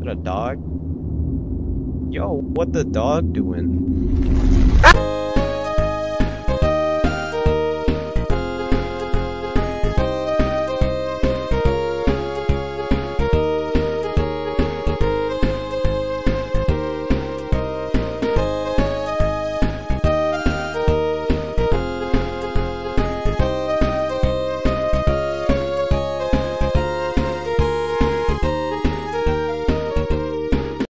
Is that a dog? Yo, what the dog doing?